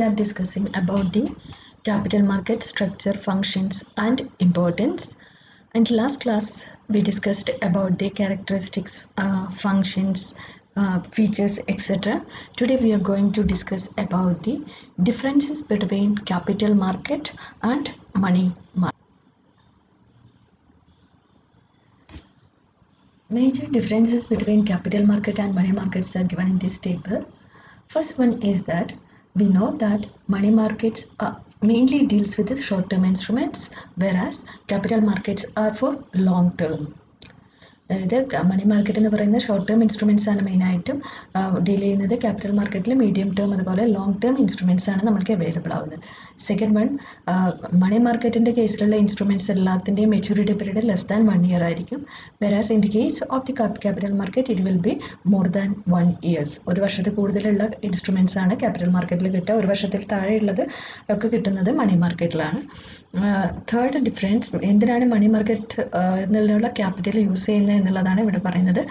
are discussing about the capital market structure functions and importance. And last class we discussed about the characteristics uh, functions uh, features etc today we are going to discuss about the differences between capital market and money market. Major differences between capital market and money markets are given in this table. First one is that we know that money markets are mainly deals with the short term instruments whereas capital markets are for long term അതായത് money market എന്ന് പറയുന്ന short term instruments ആണ് മെയിനായിട്ടും deal ചെയ്യുന്നത് capital മാർക്കറ്റിൽ medium term അതുപോലെ long term instruments ആണ് നമുക്ക് അവൈലബിൾ ആവുന്നത് സെക്കൻഡ് വൺ മണി മാർക്കറ്റിന്റെ കേസിലുള്ള ഇൻസ്ട്രുമെന്റ്സ് എല്ലാത്തിന്റെയും maturity period less than one year ആയിരിക്കും. Whereas in the case of the capital market it will be more than one years ഒരു വർഷത്തിൽ കൂടുതലുള്ള ഇൻസ്ട്രുമെന്റ്സ് ആണ് ക്യാപിറ്റൽ മാർക്കറ്റിൽ കിട്ടുക. ഒരു വർഷത്തിൽ താഴെയുള്ളത് ഒക്കെ കിട്ടുന്നത് മണി മാർക്കറ്റിലാണ് തേർഡ് ഡിഫറൻസ് എന്തിനാണ് മണി മാർക്കറ്റ് എന്നുള്ള ക്യാപിറ്റൽ യൂസ് ചെയ്യുന്നത് എന്നുള്ളതാണ് ഇവിടെ പറയുന്നത്.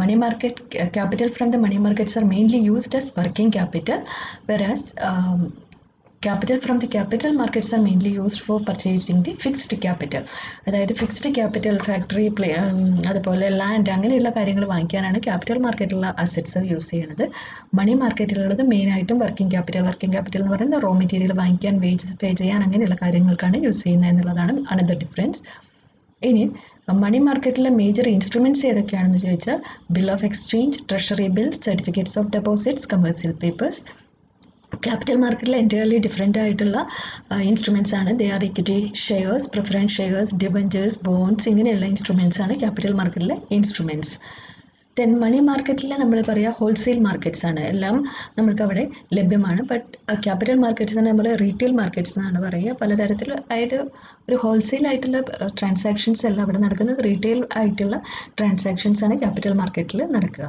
Money market capital from the money markets are mainly used as working capital whereas capital from the capital markets are mainly used for purchasing the fixed capital അതായത് fixed capital factory play അതുപോലെ land അങ്ങനെയുള്ള കാര്യങ്ങൾ വാങ്ങിക്കാനാണ് capital മാർക്കറ്റിലുള്ള assets use ചെയ്യുന്നത്. Money മാർക്കറ്റിലുള്ളത് മെയിനായിട്ടും working capital working capital എന്ന് പറയുന്നത് റോ മെറ്റീരിയൽ വാങ്ങിക്കാൻ വേജസ് പേ ചെയ്യാൻ അങ്ങനെയുള്ള കാര്യങ്ങൾക്കാണ് യൂസ് ചെയ്യുന്നത് എന്നുള്ളതാണ് അനദർ ഡിഫറൻസ് ഇനി മണി മാർക്കറ്റിലെ മേജർ ഇൻസ്ട്രുമെന്റ്സ് ഏതൊക്കെയാണെന്ന് ചോദിച്ചാൽ bill of exchange treasury bill certificates of deposits commercial papers capital മാർക്കറ്റിൽ എന്റയർലി ഡിഫറെന്റ് ആയിട്ടുള്ള ഇൻസ്ട്രുമെന്റ്സ് ആണ്. They are equity shares preference shares debentures bonds ഇങ്ങനെയുള്ള ഇൻസ്ട്രുമെന്റ്സ് ആണ് ക്യാപിറ്റൽ മാർക്കറ്റിലെ ഇൻസ്ട്രുമെന്റ്സ് ദെൻ മണി മാർക്കറ്റിൽ നമ്മൾ പറയുക ഹോൾസെയിൽ മാർക്കറ്റ്സ് ആണ്. എല്ലാം നമുക്ക് അവിടെ ലഭ്യമാണ് ബട്ട് ക്യാപിറ്റൽ മാർക്കറ്റ്സ് നമ്മൾ റീറ്റെയിൽ മാർക്കറ്റ്സ് എന്നാണ് പറയുക പലതരത്തിൽ അതായത് ഒരു ഹോൾസെയിൽ ആയിട്ടുള്ള ട്രാൻസാക്ഷൻസ് എല്ലാം അവിടെ നടക്കുന്നത് റീറ്റെയിൽ ആയിട്ടുള്ള ട്രാൻസാക്ഷൻസ് ആണ് ക്യാപിറ്റൽ മാർക്കറ്റിൽ നടക്കുക.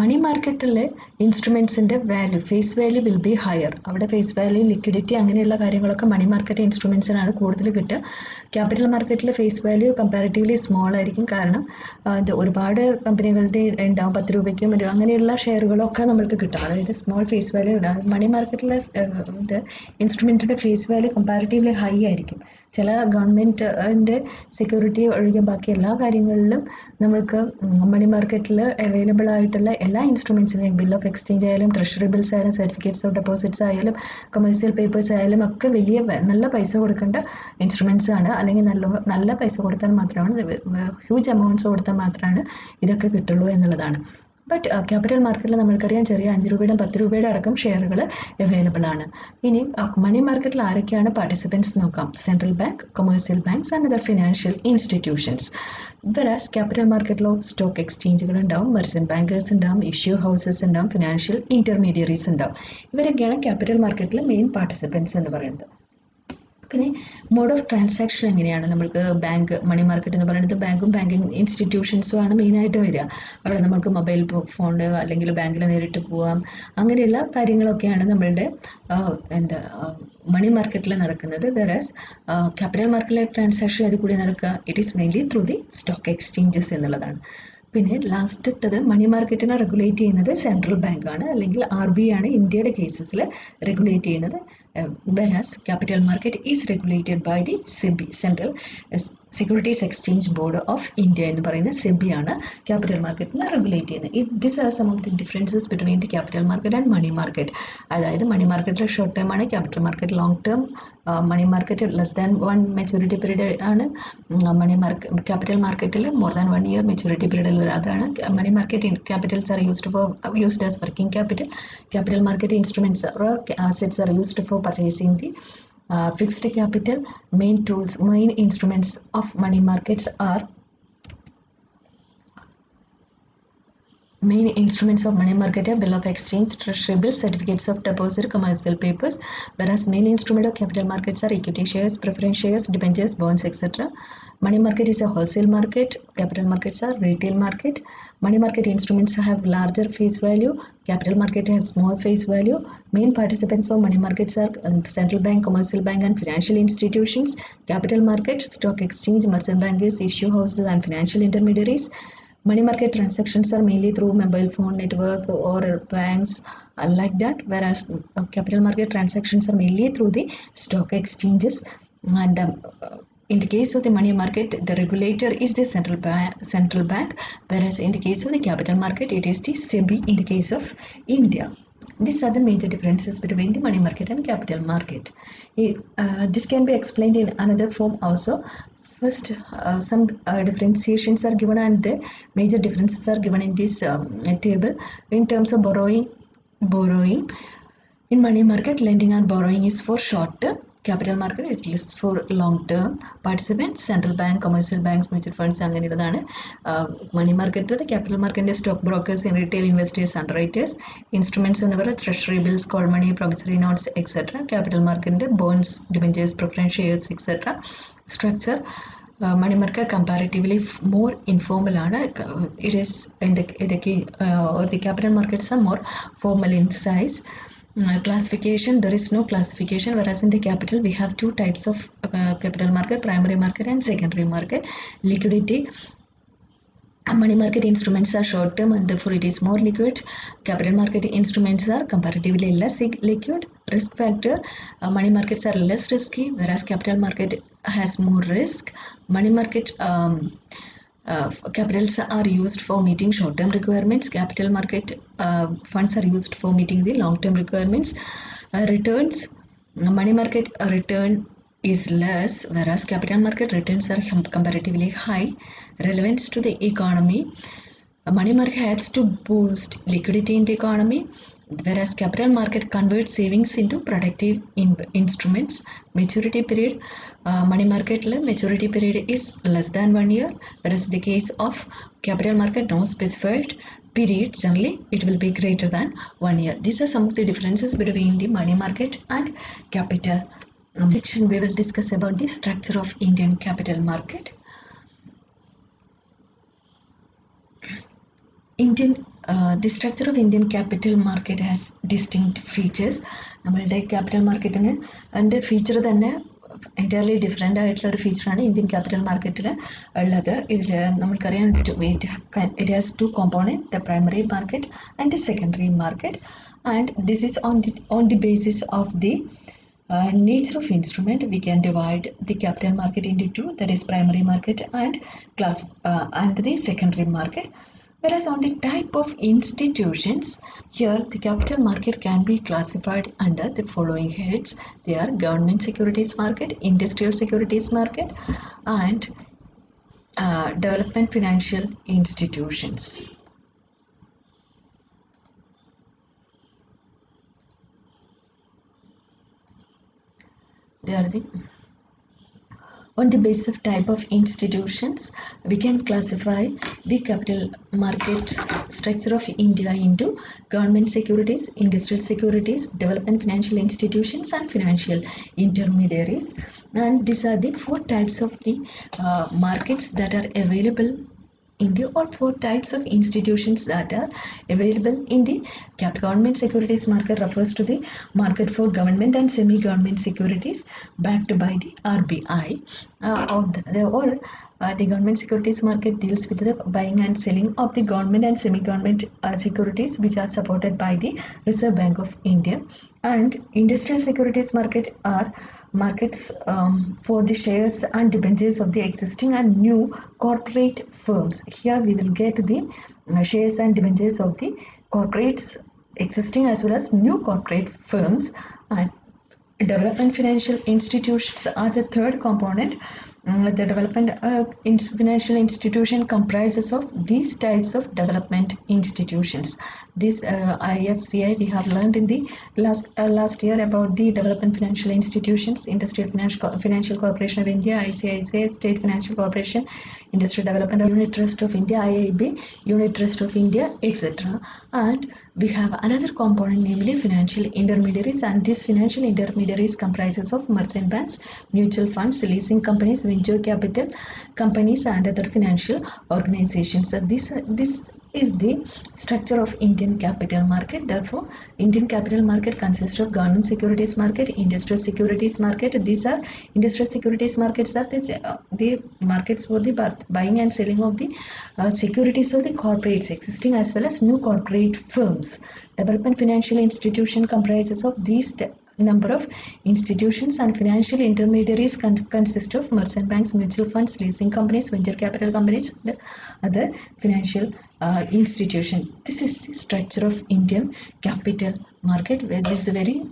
മണി മാർക്കറ്റിലെ ഇൻസ്ട്രുമെൻസിന്റെ value face value will be higher അവിടെ ഫേസ് വാല്യൂ ലിക്വിഡിറ്റി അങ്ങനെയുള്ള കാര്യങ്ങളൊക്കെ മണി മാർക്കറ്റ് ഇൻസ്ട്രുമെൻസിനാണ് കൂടുതൽ കിട്ടുക. ക്യാപിറ്റൽ മാർക്കറ്റിലെ ഫേസ് വാല്യൂ കമ്പാരിറ്റീവ്ലി സ്മോൾ ആയിരിക്കും. കാരണം ഒരുപാട് കമ്പനികളുടെ ഉണ്ടാവും. പത്ത് രൂപയ്ക്കും ഒരു അങ്ങനെയുള്ള ഷെയറുകളൊക്കെ നമ്മൾക്ക് കിട്ടും. അതായത് സ്മോൾ ഫേസ് വാല്യൂ ഉണ്ടാകും മണി മാർക്കറ്റിലെ ഇത് ഇൻസ്ട്രുമെന്റിന്റെ ഫേസ് വാല്യൂ കമ്പാരിറ്റീവ്ലി ഹൈ ആയിരിക്കും. ചില ഗവൺമെന്റിന്റെ സെക്യൂരിറ്റി ഒഴികെ ബാക്കി എല്ലാ കാര്യങ്ങളിലും നമ്മൾക്ക് മണി മാർക്കറ്റിൽ അവൈലബിൾ ആയിട്ടുള്ള എല്ലാ ഇൻസ്ട്രുമെൻസിനെയും ബിൽ ഓഫ് എക്സ്ചേഞ്ച് ആയാലും ട്രഷറി ബിൽസ് ആയാലും സർട്ടിഫിക്കറ്റ്സ് ഓഫ് ഡെപ്പോസിറ്റ്സ് ആയാലും കൊമേഴ്സ്യൽ പേപ്പേഴ്സ് ആയാലും ഒക്കെ വലിയ നല്ല പൈസ കൊടുക്കേണ്ട ഇൻസ്ട്രുമെന്റ്സ് ആണ്. അല്ലെങ്കിൽ നല്ല നല്ല പൈസ കൊടുത്താൽ മാത്രമാണ് ഹ്യൂജ് എമൗണ്ട്സ് കൊടുത്താൽ മാത്രമാണ് ഇതൊക്കെ കിട്ടുള്ളൂ എന്നുള്ളതാണ്. ബട്ട് ക്യാപിറ്റൽ മാർക്കറ്റിൽ നമ്മൾക്കറിയാം ചെറിയ അഞ്ച് രൂപയുടെ പത്ത് രൂപയുടെ അടക്കം ഷെയറുകൾ അവൈലബിൾ ആണ്. ഇനി മണി മാർക്കറ്റിൽ ആരൊക്കെയാണ് പാർട്ടിസിപ്പൻസ് നോക്കാം? Central bank commercial banks and other financial institutions whereas capital മാർക്കറ്റിലോ stock എക്സ്ചേഞ്ചുകൾ ഉണ്ടാവും മെർച്ചന്റ് ബാങ്കേഴ്സ് ഉണ്ടാവും ഇഷ്യൂ ഹൗസസ് ഉണ്ടാവും ഫിനാൻഷ്യൽ ഇന്റർമീഡിയറീസ് ഉണ്ടാവും. ഇവരൊക്കെയാണ് ക്യാപിറ്റൽ മാർക്കറ്റിലെ മെയിൻ പാർട്ടിസിപ്പൻസ് എന്ന് പറയുന്നത്. പിന്നെ മോഡ് ഓഫ് ട്രാൻസാക്ഷൻ എങ്ങനെയാണ്? നമ്മൾക്ക് ബാങ്ക് മണി മാർക്കറ്റ് എന്ന് പറയുന്നത് ബാങ്കും ബാങ്കിങ് ഇൻസ്റ്റിറ്റ്യൂഷൻസും ആണ് മെയിനായിട്ട് വരിക. അവിടെ നമുക്ക് മൊബൈൽ ഫോൺ അല്ലെങ്കിൽ ബാങ്കിൽ നേരിട്ട് പോവാം. അങ്ങനെയുള്ള കാര്യങ്ങളൊക്കെയാണ് നമ്മളുടെ എന്താ മണി മാർക്കറ്റിൽ നടക്കുന്നത്. വെറാസ് ക്യാപിറ്റൽ മാർക്കറ്റിലെ ട്രാൻസാക്ഷൻ അതിൽ കൂടി നടക്കുക. It is mainly through the stock exchanges എന്നുള്ളതാണ്. പിന്നെ ലാസ്റ്റത്തത് മണി മാർക്കറ്റിനെ റെഗുലേറ്റ് ചെയ്യുന്നത് സെൻട്രൽ ബാങ്ക് ആണ്. അല്ലെങ്കിൽ ആർ ബി ആണ് ഇന്ത്യയുടെ കേസസിൽ റെഗുലേറ്റ് ചെയ്യുന്നത്. Whereas capital market is regulated by the SEBI central securities exchange board of India എന്ന് പറയുന്ന സെബി ആണ് ക്യാപിറ്റൽ മാർക്കറ്റിനെ റെഗുലേറ്റ് ചെയ്യുന്നത്. It this are some of the differences between the capital market and money market അതായത് money മാർക്കറ്റിൽ short term ആണ് capital market long term money market less than one maturity period ആണ്. Money market capital മാർക്കറ്റിൽ more than one year maturity period അതാണ്. Money market capitals are used for used as working capital capital market instruments or assets are used for purchasing the Uh, fixed capital main tools main instruments of money markets are main instruments of money market are bill of exchange treasury bills certificates of deposit commercial papers whereas main instrument of capital markets are equity shares preference shares debentures bonds etc money market is a wholesale market. Capital markets are retail market. Money market instruments have larger face value. Capital market have small face value. Main participants of money markets are uh, central bank commercial bank and financial institutions. Capital market stock exchange merchant bankers issue houses and financial intermediaries money market transactions are mainly through mobile phone network or banks uh, like that whereas uh, capital market transactions are mainly through the stock exchanges. And um, uh, in the case of the money market the regulator is the central bank central bank whereas in the case of the capital market it is the sebi in the case of india. These are the major differences between the money market and capital market. It- uh, this can be explained in another form also First, uh, some uh, differentiations are given and the major differences are given in this um, table. In terms of borrowing, borrowing in money market, lending and borrowing is for short term. Capital market it is for long term. Participants, central bank, commercial banks, mutual funds അങ്ങനെയുള്ളതാണ് money market capital മാർക്കറ്റിന്റെ stock brokers retail investors underwriters instruments എന്ന് പറയുന്നത് treasury bills call money promissory notes etcetera capital മാർക്കറ്റിന്റെ bonds debentures preference shares etcetera structure money market comparatively more informal ആണ്. It is ഇതൊക്കെ or the capital markets are more formal in size uh, classification there is no classification whereas in the capital we have two types of uh, capital market primary market and secondary market. Liquidity uh, money market instruments are short term and therefore it is more liquid. Capital market instruments are comparatively less liquid. Risk factor uh, money markets are less risky whereas capital market has more risk. Money market um, uh, capitals are used for meeting short-term requirements. Capital market uh, funds are used for meeting the long-term requirements. Uh, returns, money market uh, return is less, whereas capital market returns are comparatively high. Relevance to the economy, uh, money market helps to boost liquidity in the economy, whereas capital market converts savings into productive in- instruments. Maturity period, uh, money market maturity period is less than one year, whereas the case of capital market, no specified period. Generally, it will be greater than one year. These are some of the differences between the money market and capital. Um, section we will discuss about the structure of Indian capital market. Indian uh, the structure of Indian capital market has distinct features. നമ്മളുടെ capital മാർക്കറ്റിന് അതിൻ്റെ feature തന്നെ entirely different ആയിട്ടുള്ള ഒരു ഫീച്ചറാണ് Indian capital മാർക്കറ്റിന് ഉള്ളത് ഇതിൽ നമുക്കറിയാം it has two component the primary market and the secondary market and this is on the on the basis of the uh, nature of instrument we can divide the capital market into two that is primary market and class uh, and the secondary market whereas on the type of institutions here the capital market can be classified under the following heads. They are government securities market industrial securities market and uh, development financial institutions. They are the on the basis of type of institutions we can classify the capital market structure of india into government securities industrial securities development financial institutions and financial intermediaries. And these are the four types of the uh, markets that are available India or four types of institutions that are available in the government securities market refers to the market for government and semi-government securities backed by the RBI uh, the, the- or uh, the government securities market deals with the buying and selling of the government and semi-government uh, securities which are supported by the Reserve Bank of India. And industrial securities market are markets um, for the shares and debentures of the existing and new corporate firms. Here we will get the uh, shares and debentures of the corporates existing as well as new corporate firms. And development financial institutions are the third component. Mm, the development uh, in financial institution comprises of these types of development institutions. This uh, IFCI we have learned in the last uh, last year about the development financial institutions, Industrial Financial Financial Corporation of India, ICICI, State Financial Corporation, Industrial Development Unit Trust of India, IIB, Unit Trust of India, etc. And we have another component namely financial intermediaries and these financial intermediaries comprises of merchant banks, mutual funds, leasing companies, venture capital companies and other financial organizations. So this this is the structure of Indian capital market. Therefore, Indian capital market consists of government securities market, industrial securities market. These are industrial securities markets are the, the markets for the buying and selling of the uh, securities of the corporates existing as well as new corporate firms. Development financial institution comprises of these number of institutions and financial intermediaries con- consist of merchant banks, mutual funds, leasing companies, venture capital companies, and other financial uh, institution. This is the structure of Indian capital market where this is very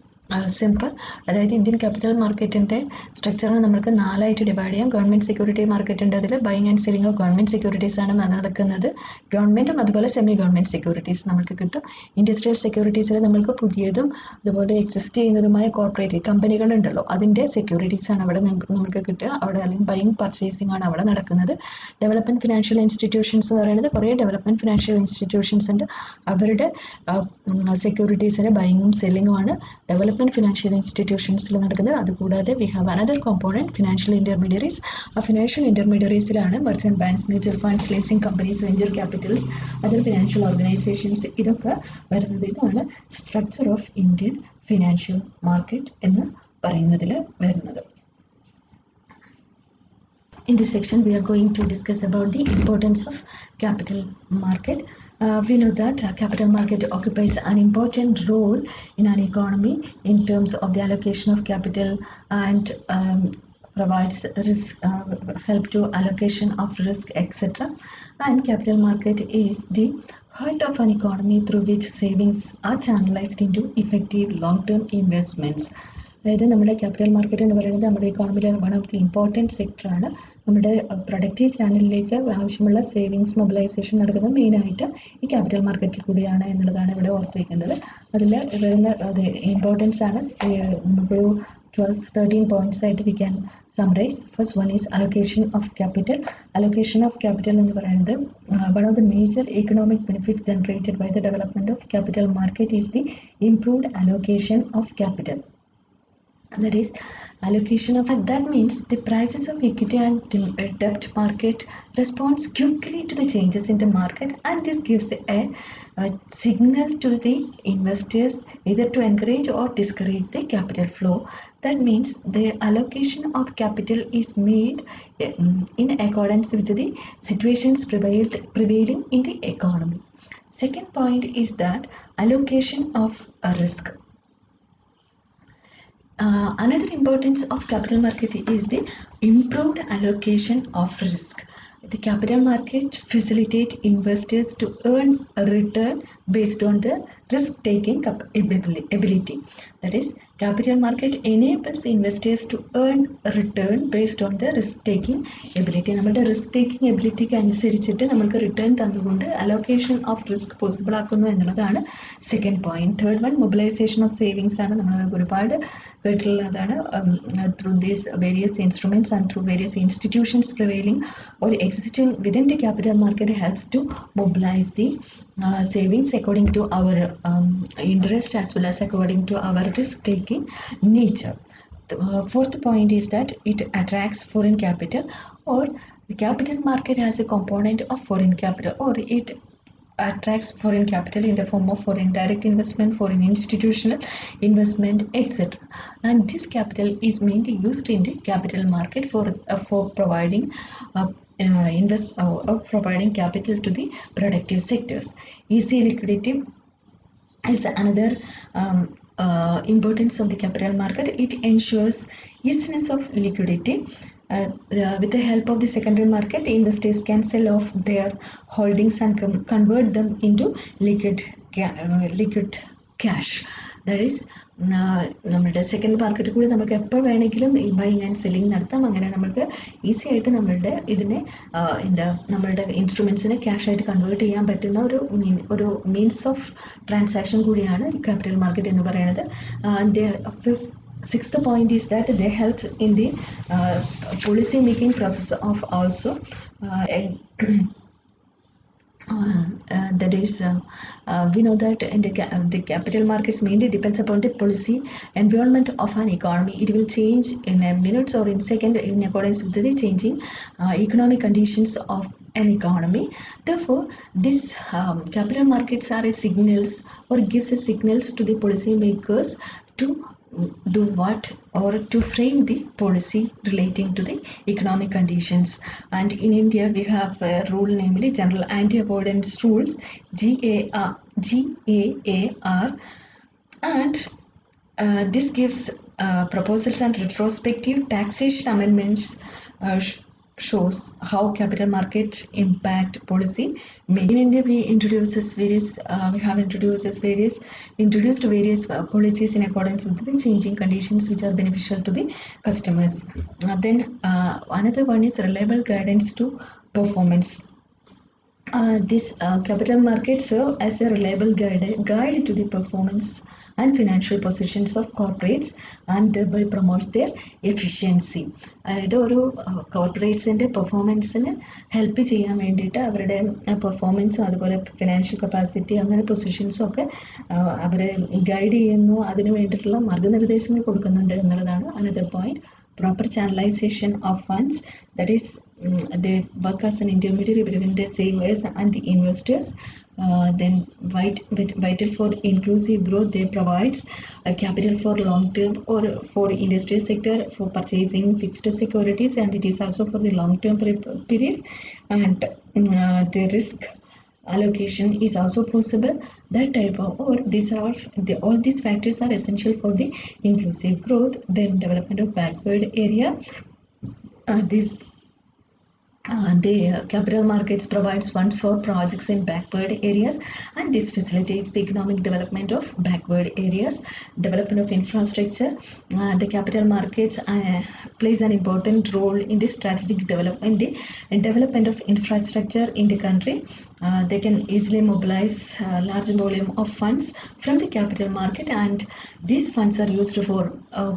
simple അതായത് Indian capital മാർക്കറ്റിന്റെ സ്ട്രക്ചറിനെ നമുക്ക് നാലായിട്ട് divide ചെയ്യാം. Government security market ഉണ്ട് അതിൽ buying and selling of government ആണ് നടക്കുന്നത്. ഗവൺമെന്റും അതുപോലെ സെമി ഗവൺമെന്റ് സെക്യൂരിറ്റീസ് നമുക്ക് കിട്ടും ഇൻഡസ്ട്രിയൽ സെക്യൂരിറ്റീസിൽ നമുക്ക് പുതിയതും അതുപോലെ എക്സിസ്റ്റ് ചെയ്യുന്നതുമായ കോർപ്പറേറ്റ് കമ്പനികളുണ്ടല്ലോ അതിന്റെ ആണ് അവിടെ നമുക്ക് കിട്ടുക. അവിടെ അല്ലെങ്കിൽ ബൈങ് പർച്ചേസിംഗ് ആണ് അവിടെ നടക്കുന്നത്. ഡെവലപ്മെന്റ് ഫിനാൻഷ്യൽ ഇൻസ്റ്റിറ്റ്യൂഷൻസ് എന്ന് പറയുന്നത് കുറേ ഡെവലപ്മെന്റ് ഫിനാൻഷ്യൽ ഇൻസ്റ്റിറ്റ്യൂഷൻസ് ഉണ്ട്. അവരുടെ സെക്യൂരിറ്റീസിന്റെ ബൈങ്ങും സെല്ലിങ്ങും ആണ്. ഡെവലപ്മെന്റ് ഫിനാൻഷ്യൽ ഇൻസ്റ്റിറ്റ്യൂഷൻസിൽ നടക്കുന്നത്. അതുകൂടാതെ we have another component financial intermediaries ആ financial ഇന്റർമീഡിയറീസിലാണ് merchant banks mutual funds leasing companies venture capitals other financial organisations ഇതൊക്കെ വരുന്നത്. ഇതാണ് structure of Indian financial market എന്ന് പറയുന്നതിൽ വരുന്നത്. In this section, we are going to discuss about the importance of capital market. Uh, we know that uh, capital market occupies an important role in an economy in terms of the allocation of capital and um, provides risk uh, help to allocation of risk etc and capital market is the heart of an economy through which savings are channelized into effective long term investments അതായത് നമ്മുടെ capital market എന്ന് പറയുന്നത് നമ്മുടെ ഇക്കോണമിയിലെ one of the important സെക്ടറാണ് നമ്മുടെ productive ചാനലിലേക്ക് ആവശ്യമുള്ള സേവിങ്സ് മൊബിലൈസേഷൻ നടക്കുന്നത് മെയിനായിട്ട് ഈ ക്യാപിറ്റൽ മാർക്കറ്റിൽ കൂടിയാണ് എന്നുള്ളതാണ് ഇവിടെ ഓർത്ത് വയ്ക്കേണ്ടത് അതിൽ വരുന്ന അത് ഇമ്പോർട്ടൻസ് ആണ് ഒരു ട്വൽവ് തേർട്ടീൻ പോയിന്റ്സ് ആയിട്ട് we can summarise first one is allocation of capital allocation of capital എന്ന് പറയുന്നത് one of the major economic benefit generated by the development of capital market is the improved allocation of capital that is allocation of that means the prices of equity and uh, debt market responds quickly to the changes in the market and this gives a, a signal to the investors either to encourage or discourage the capital flow. That means the allocation of capital is made uh, in accordance with the situations prevailed, prevailing in the economy. Second point is that allocation of a risk uh, another importance of capital market is the improved allocation of risk. The capital market facilitate investors to earn a return based on the risk-taking ability. That is, capital market enables investors to earn return based on the risk-taking ability. നമ്മുടെ risk taking എബിലിറ്റിക്ക് അനുസരിച്ചിട്ട് നമുക്ക് return തന്നുകൊണ്ട് allocation of risk possible ആക്കുന്നു എന്നുള്ളതാണ് second point third one mobilisation of savings ആണ്. നമ്മൾ ഒരുപാട് കേട്ടിട്ടുള്ളതാണ്. Through these various instruments and through various institutions prevailing ഒരു existing within the capital market helps to mobilise the uh, savings according to our um, interest as well as according to our risk taking nature. The uh, fourth point is that it attracts foreign capital or the capital market has a component of foreign capital or it attracts foreign capital in the form of foreign direct investment, foreign institutional investment, etc. And this capital is mainly used in the capital market for uh, for providing uh, invest uh, providing capital to the productive sectors. Easy liquidity is another um, uh, importance of the capital market. It ensures easiness of liquidity. Uh, uh, with the help of the secondary market, investors can sell off their holdings and convert them into liquid ca- uh, liquid cash. That is, നമ്മുടെ second മാർക്കറ്റിൽ കൂടി നമുക്ക് എപ്പോൾ വേണമെങ്കിലും ഈ buying and selling നടത്താം. അങ്ങനെ നമുക്ക് ഈസി ആയിട്ട് നമ്മളുടെ ഇതിനെ എന്താ നമ്മളുടെ ഇൻസ്ട്രുമെൻസിനെ ക്യാഷ് ആയിട്ട് കൺവേർട്ട് ചെയ്യാൻ പറ്റുന്ന ഒരു ഒരു മീൻസ് ഓഫ് ട്രാൻസാക്ഷൻ കൂടിയാണ് ക്യാപിറ്റൽ മാർക്കറ്റ് എന്ന് പറയുന്നത്. they help in the uh, policy making process of also uh, uh, uh, that is uh, uh, we know that in the, ca- the capital markets mainly depends upon the policy environment of an economy. It will change in a minutes or in second in accordance with the changing uh, economic conditions of an economy. Therefore this um, capital markets are signals or gives a signals to the policy makers to do what or to frame the policy relating to the economic conditions. And in india we have a rule namely general anti-avoidance rules GAR, GAAR and uh, this gives uh, proposals and retrospective taxation amendments uh, shows how capital market impact policy. In India, we introduces various, uh, we have introduced as various, introduced various uh, policies in accordance with the changing conditions which are beneficial to the customers. Uh, then uh, another one is reliable guidance to performance. Uh, this uh, capital market serve as a reliable guide, guide to the performance and financial positions of corporates and thereby promotes their efficiency. അതായത് ഒരു കോർപ്പറേറ്റ്സിന്റെ പെർഫോമൻസിന് help ചെയ്യാൻ വേണ്ടിയിട്ട് അവരുടെ പെർഫോമൻസും അതുപോലെ financial capacity അങ്ങനെ പൊസിഷൻസും ഒക്കെ അവർ guide ചെയ്യുന്നു അതിന് വേണ്ടിയിട്ടുള്ള മാർഗനിർദ്ദേശങ്ങൾ കൊടുക്കുന്നുണ്ട് എന്നുള്ളതാണ് another point proper channelization of funds that is mm, they work as an intermediary between the savers and the investors uh, then vit- vit- vital for inclusive growth they provides a capital for long term or for industry sector for purchasing fixed securities and it is also for the long term periods. And uh, the risk allocation is also possible. That type of or these are all the, all these factors are essential for the inclusive growth then development of backward area. Uh, this the uh, capital markets provides funds for projects in backward areas and this facilitates the economic development of backward areas development of infrastructure. Uh, the capital markets uh, plays an important role in the strategic development the development of infrastructure in the country. They can easily mobilize large volume of funds from the capital market and these funds are used for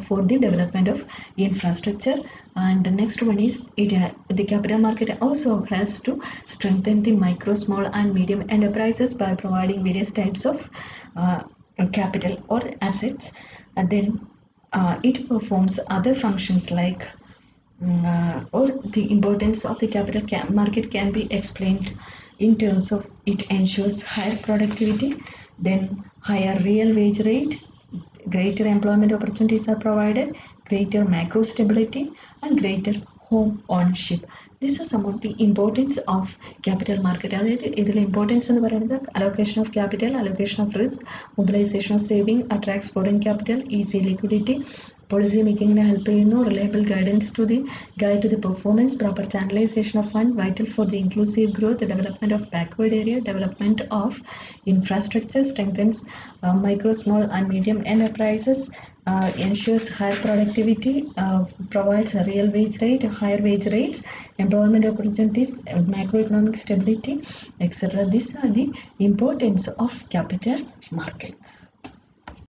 for the development of infrastructure and the next one is it uh, the capital market also helps to strengthen the micro small and medium enterprises by providing various types of uh, capital or assets. And then uh, it performs other functions like mm, uh, or the importance of the capital ca- market can be explained in terms of it ensures higher productivity then higher real wage rate greater employment opportunities are provided greater macro stability and greater home ownership these are some of the importance of capital market അതായത് ഇതിൽ importance എന്ന് പറയുന്നത് allocation of capital allocation of risk mobilisation of saving attracts foreign capital easy liquidity policy മേക്കിങ്ങിനെ help ചെയ്യുന്നു reliable guidance to the guide to the performance proper channelisation of fund vital for the inclusive growth development of backward area development of infrastructure strengthens micro small and medium enterprises uh, ensures higher productivity, uh, provides a real wage rate, higher wage rates, employment opportunities, uh, macroeconomic stability, etc. These are the importance of capital markets.